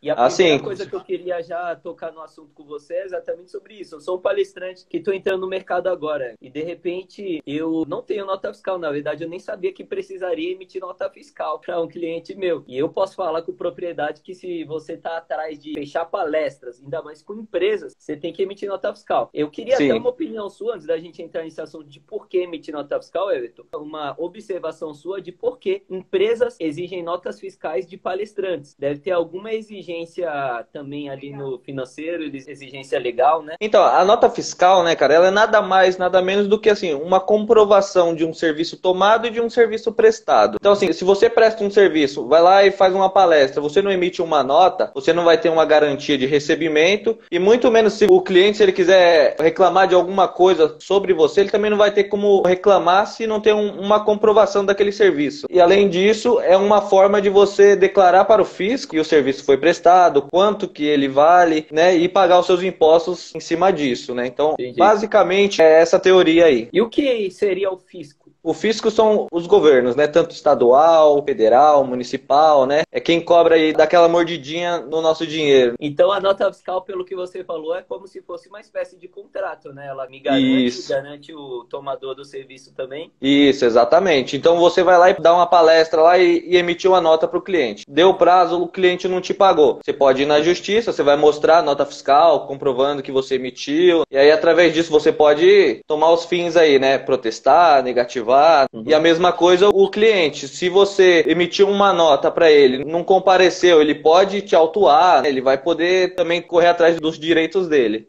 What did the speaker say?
E a Ah, primeira sim. coisa que eu queria já tocar no assunto com você é exatamente sobre isso. Eu sou um palestrante que estou entrando no mercado agora e de repente eu não tenho nota fiscal. Na verdade, eu nem sabia que precisaria emitir nota fiscal para um cliente meu. E eu posso falar com propriedade que se você está atrás de fechar palestras, ainda mais com empresas, você tem que emitir nota fiscal. Eu queria Sim. ter uma opinião sua antes da gente entrar nesse assunto de por que emitir nota fiscal, Everton. Uma observação sua de por que empresas exigem notas fiscais de palestrantes. Deve ter alguma exigência também ali no financeiro, exigência legal, né? Então, a nota fiscal, né, cara, ela é nada mais, nada menos do que assim, uma comprovação de um serviço tomado e de um serviço prestado. Então, assim, se você presta um serviço, vai lá e faz uma palestra, você não emite uma nota, você não vai ter uma garantia de recebimento e muito menos se o cliente, se ele quiser reclamar de alguma coisa sobre você, ele também não vai ter como reclamar se não tem um- uma comprovação daquele serviço. E além disso, é uma forma de você declarar para o fisco que o serviço foi prestado, quanto que ele vale, né, e pagar os seus impostos em cima disso, né? Então, Entendi. basicamente é essa teoria aí. E o que seria o fisco? O fisco são os governos, né? Tanto estadual, federal, municipal, né? É quem cobra aí daquela mordidinha no nosso dinheiro. Então a nota fiscal, pelo que você falou, é como se fosse uma espécie de contrato, né? Ela me garante, Isso. garante o tomador do serviço também. Isso, exatamente. Então você vai lá e dá uma palestra lá e, e emitir uma nota para o cliente. Deu prazo, o cliente não te pagou. Você pode ir na justiça, você vai mostrar a nota fiscal, comprovando que você emitiu. E aí, através disso, você pode tomar os fins aí, né? Protestar, negativar. Uhum. E a mesma coisa o cliente. Se você emitiu uma nota para ele, não compareceu, ele pode te autuar, né? ele vai poder também correr atrás dos direitos dele.